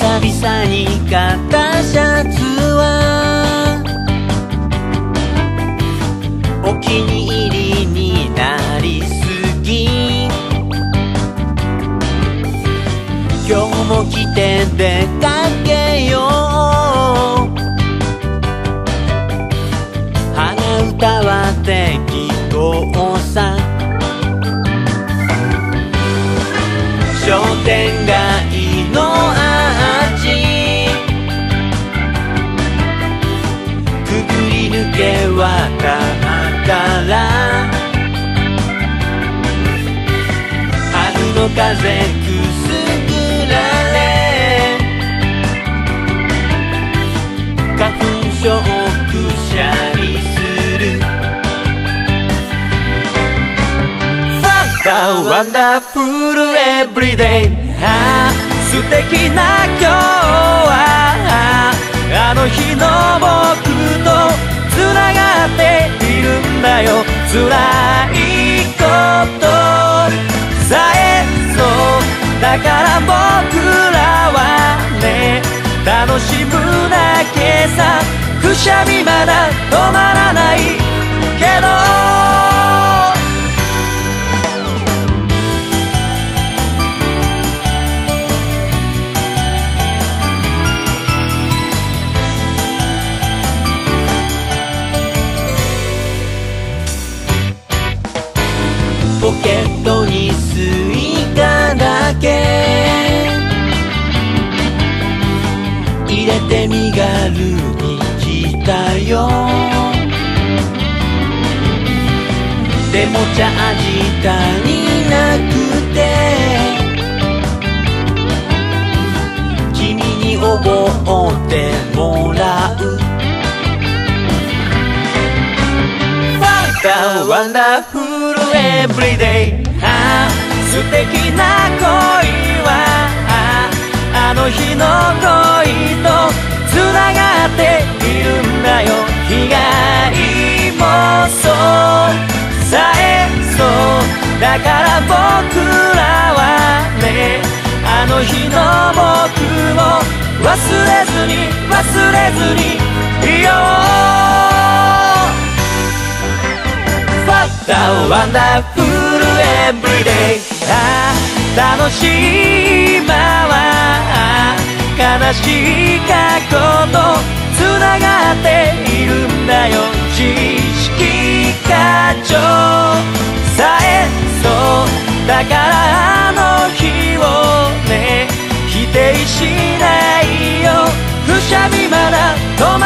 さに買ったシャツはお気に入りになりすぎ今日も着て出かけよう。鼻歌は適当さ。商店街風くすぐられ。花粉症をくしゃみする。Fanta Wonderful Everyday 素敵な今日は。あの日の僕と繋がっているんだよ。辛い。だから僕らはね楽しむだけさくしゃみまだ止まらないけどポケットにスイカだけ。入れて身軽に来たよ。でもチャージ足りなくて。君におごってもらう。Fanta Wonderful Everyday. 素敵な恋はあの日の恋と繋がっているんだよ被害もそうさえそうだから僕らはねあの日の僕を忘れずに忘れずにいよう What a wonderful everyday. 楽しい今は悲しい過去と繋がっているんだよ。知識過剰。さえそう。だからあの日をね否定しないよ。くしゃみまだ止